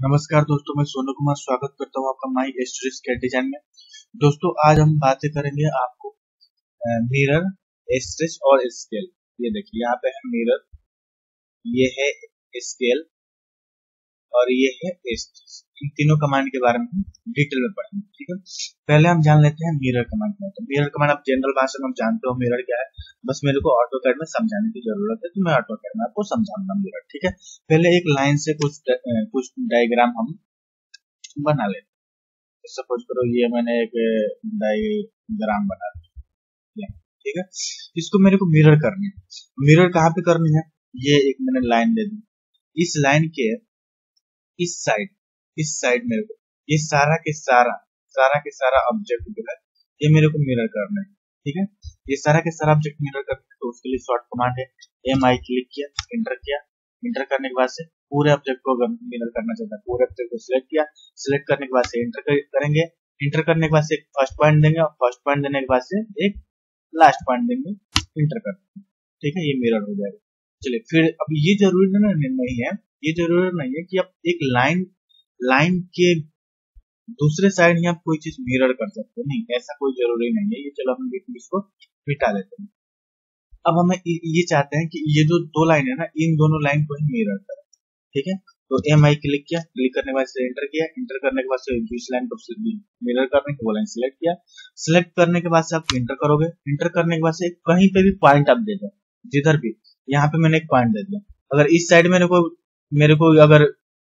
नमस्कार दोस्तों, मैं सोनू कुमार स्वागत करता हूँ आपका माई एस्ट्रिस के डिज़ाइन में। दोस्तों, आज हम बातें करेंगे आपको मिरर एस्ट्रिस और स्केल ये देखिए, यहाँ पे है मिरर ये है स्केल और ये है स्ट्रेच इन तीनों कमांड के बारे में डिटेल में पढ़ेंगे, ठीक है? पहले हम जान लेते हैं मिरर कमांड क्या है। मिरर कमांड आप जनरल भाषा में हम जानते हो मिरर क्या है। बस मेरे को ऑटो कैड में समझाने की ज़रूरत है तो मैं ऑटो कैड में आपको समझाऊँगा मिरर ठीक है? पहले एक लाइन से कुछ कुछ डायग्राम हम बना लेते सपोज़ करो ये मैंने एक डायग्राम बना दिया, ठीक है? इसको मेरे को मिरर करनी है। मिरर कहाँ पे करनी है? ये एक मैंने लाइन दे दी। इस लाइन के इस साइड इस साइड मेरे को, ये सारा के सारा सारा के सारा ऑब्जेक्ट जो है, ये मेरे को मिरर करना है, ठीक है? ये सारा के सारा ऑब्जेक्ट मिरर करना है तो उसके लिए शॉर्ट कमांड है एम आई क्लिक किया इंटर किया इंटर करने के बाद से पूरे ऑब्जेक्ट को मिरर करना चाहता है, पूरे ऑब्जेक्ट को सिलेक्ट किया सिलेक्ट करने के बाद से इंटर करेंगे इंटर करने के बाद से फ़र्स्ट पॉइंट देंगे और फ़र्स्ट पॉइंट देने के बाद से एक लास्ट पॉइंट देंगे इंटर कर ठीक है? ये मिरर हो जाएगा। चलिए, फिर अब ये ज़रूरी नहीं है ये ज़रूरी नहीं है कि आप एक लाइन लाइन के दूसरे साइड ही आप कोई चीज़ मिरर कर सकते हैं। नहीं, ऐसा कोई ज़रूरी नहीं है। ये चलो हम इसको, मिटा देते हैं। अब हमें ये चाहते हैं कि ये जो दो लाइन है ना, इन दोनों लाइन को ही मिरर करें। ठीक है? तो एम आई क्लिक किया क्लिक करने के बाद से एंटर किया। एंटर करने के बाद से इस लाइन को मिरर करने के वो लाइन सिलेक्ट किया। सिलेक्ट करने के बाद से आप इंटर करोगे। इंटर करने के बाद से कहीं पे भी पॉइंट आप दे दो, जिधर भी। यहाँ पे मैंने एक पॉइंट दे दिया। अगर इस साइड मेरे को मेरे को अगर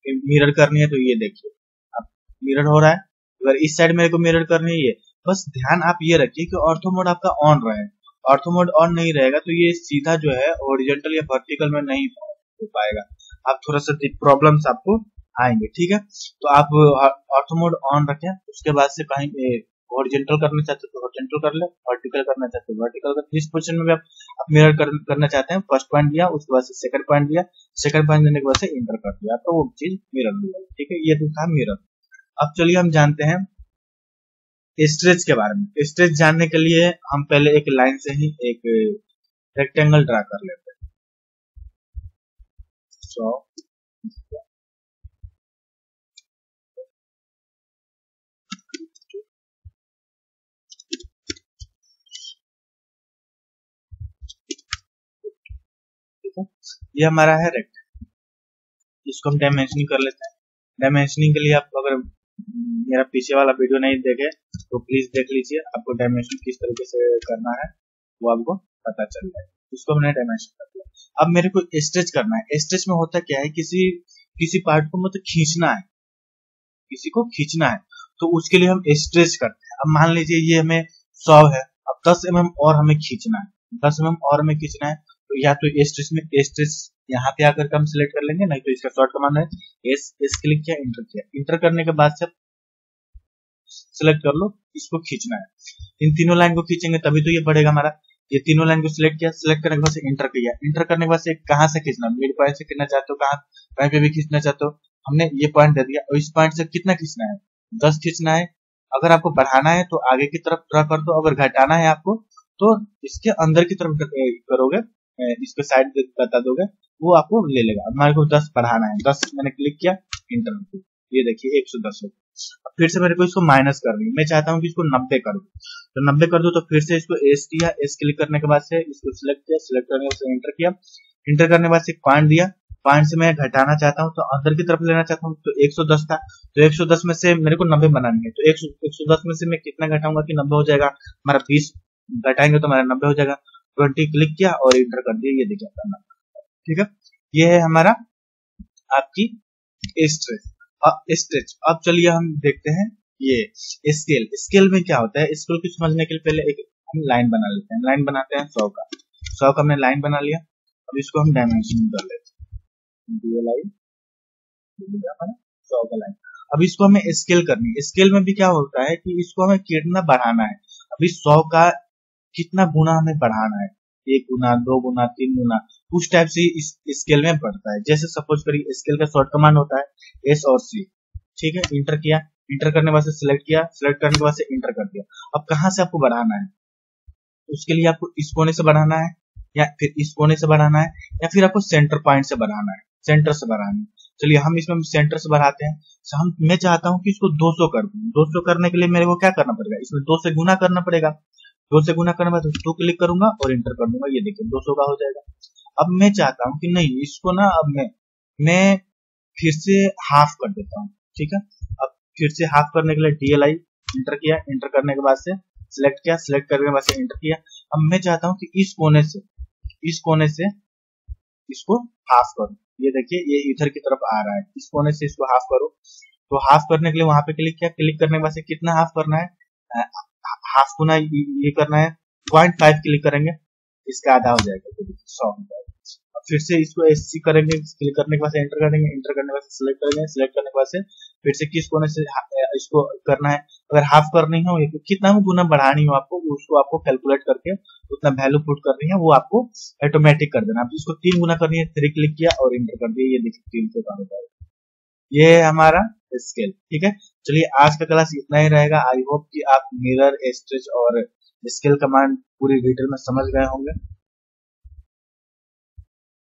मिरर करनी है तो ये देखिए। अब मिरर हो रहा है। अगर इस साइड मेरे को मिरर करनी है, ये। बस ध्यान आप ये रखिए कि ऑर्थो मोड आपका ऑन रहे। ऑर्थो मोड ऑन नहीं रहेगा तो ये सीधा जो है ओरिजेंटल या वर्टिकल में नहीं हो पाएगा। आप थोड़ा सा प्रॉब्लम आपको आएँगे, ठीक है? तो आप ऑर्थो मोड ऑन रखें, उसके बाद से कहीं हॉरिजेंटल करना चाहते हो तो हॉरिजेंटल कर ले वर्टिकल करना चाहते हो वर्टिकल कर जिस पोजिशन में भी आप मिरर कर, करना चाहते हैं फ़र्स्ट पॉइंट दिया उसके बाद से सेकंड पॉइंट दिया सेकंड पॉइंट देने के बाद से इंटर कर दिया तो वो चीज़ मिरर हो जाएगी ठीक है? ये तो था मिरर अब चलिए हम जानते हैं स्ट्रेच के बारे में। स्ट्रेच जानने के लिए हम पहले एक लाइन से ही एक रेक्टेंगल ड्रा कर लेते हैं। सो ये हमारा है रेक्ट इसको हम डायमेंशनिंग कर लेते हैं. डायमेंशनिंग के लिए आप अगर मेरा पीछे वाला वीडियो नहीं देखे तो प्लीज़ देख लीजिए, आपको डायमेंशन किस तरीके से करना है, वो आपको पता चल जाए. इसको मैंने डायमेंशन कर दिया. अब मेरे को स्ट्रेच करना है. स्ट्रेच में होता क्या है, किसी किसी पार्ट को मतलब खींचना है. किसी को खींचना है. तो उसके लिए हम स्ट्रेच करते हैं. अब मान लीजिए ये हमें सौ है. अब दस एम और हमें खींचना है. दस एम और हमें खींचना है. तो या तो स्ट्रेच में स्ट्रेच यहाँ पे आकर हम सिलेक्ट कर लेंगे, नहीं तो इसका शॉर्ट कमांड है। एस एस क्लिक किया इंटर किया? इंटर करने के बाद से सिलेक्ट कर लो, इसको खींचना है। इन तीनों लाइन को खींचेंगे तभी तो ये बढ़ेगा हमारा। ये तीनों लाइन को सिलेक्ट किया सिलेक्ट करने के बाद इंटर किया। इंटर करने के बाद से कहाँ से खींचना? मिड पॉइंट से खींचना चाहते हो? कहाँ, कहीं पे भी खींचना चाहते हो? हमने ये पॉइंट दे दिया। और इस पॉइंट से कितना खींचना है? दस खींचना है। अगर आपको बढ़ाना है तो आगे की तरफ़ ड्रा कर दो। अगर घटाना है आपको तो इसके अंदर की तरफ़ करोगे। इसको साइड बता दोगे, वो आपको ले लेगा। हमारे को दस बढ़ाना है। दस मैंने क्लिक किया इंटर ये देखिए, एक सौ दस हो फिर से मेरे को इसको माइनस करनी है मैं चाहता हूँ कि इसको नब्बे कर दू। तो नब्बे कर दो तो फिर से इसको एस किया। एस क्लिक करने के बाद से इसको सिलेक्ट किया। सिलेक्ट करने के बाद इंटर किया। इंटर करने के बाद से पॉइंट दिया। पॉइंट से मैं घटाना चाहता हूँ तो अंदर की तरफ़ लेना चाहता हूँ तो 110 था। तो 110 में से मेरे को 90 बनानी है। तो 110 में से मैं कितना घटाऊँगा कि 90 हो जाएगा? हमारा 20 घटाएँगे तो हमारा 90 हो जाएगा। ट्वेंटी क्लिक किया और इंटर कर दिया, ये देखिए आपका नंबर ठीक है? ये है हमारा आपकी स्ट्रेच स्ट्रेच अब चलिए हम देखते हैं ये स्केल स्केल में क्या होता है? स्केल को समझने के लिए पहले एक हम लाइन बना लेते हैं। लाइन बनाते हैं सौ का। सौ का हमने लाइन बना लिया। अब इसको हम डायमेंशन कर लेते हैं। सौ का लाइन अब इसको हमें स्केल करनी है। स्केल में भी क्या होता है कि इसको हमें कितना बढ़ाना है? अभी सौ का कितना गुना हमें बढ़ाना है? एक गुना, दो गुना, तीन गुना उस टाइप से इस स्केल में बढ़ता है। जैसे सपोज़ करिए स्केल का शॉर्ट कमांड होता है एस और सी ठीक है? इंटर किया इंटर करने के सिलेक्ट किया सिलेक्ट करने के बाद से इंटर कर दिया। अब कहाँ से आपको बढ़ाना है? उसके लिए आपको इस कोने से बढ़ाना है, या फिर इस कोने से बढ़ाना है, या फिर आपको सेंटर पॉइंट से बढ़ाना है सेंटर से बढ़ाना है। चलिए, हम इसमें सेंटर से बढ़ाते हैं। so हम, मैं चाहता हूँ कि इसको 200 कर दूँ। 200 करने के लिए मेरे को क्या करना पड़ेगा? इसमें दो से गुना करना पड़ेगा। दो से गुना करने बाद टू क्लिक करूँगा और इंटर कर दूँगा। ये देखिए 200 का हो जाएगा। अब मैं चाहता हूँ कि नहीं, इसको ना अब मैं मैं फिर से हाफ़ कर देता हूँ, ठीक है? अब फिर से हाफ़ करने के लिए डीएलआई इंटर किया इंटर करने के बाद से सिलेक्ट किया सिलेक्ट करने के बाद से इंटर किया। अब मैं चाहता हूँ कि इस कोने से, इस कोने से इसको हाफ़ करो। ये देखिए, ये इधर की तरफ़ आ रहा है। इस कोने से इसको हाफ़ करो। तो हाफ़ करने के लिए वहाँ पे क्लिक किया। क्लिक करने के बाद से कितना हाफ़ करना है? हाफ़ गुना ये करना है। पॉइंट फाइव क्लिक करेंगे, इसका आधा हो जाएगा तो सौ हो जाएगा। फिर से इसको एस सी करेंगे क्लिक करने के बाद एंटर करेंगे एंटर करने के बाद सिलेक्ट करेंगे सिलेक्ट करने के बाद से फिर से किस कोने से इसको करना है। अगर हाफ़ करनी हो कितना गुना बढ़ानी हो आपको, उसको आपको कैलकुलेट करके उतना वैल्यू पुट करनी है, वो आपको ऑटोमेटिक कर देना। इसको तीन गुना करनी है थ्री क्लिक किया और इंटर कर दिया, ये देखिए तीन सौ का हो जाएगा। ये है हमारा स्केल ठीक है? चलिए, आज का क्लास इतना ही रहेगा। आई होप कि आप मिरर स्ट्रेच और स्केल कमांड पूरी डिटेल में समझ गए होंगे।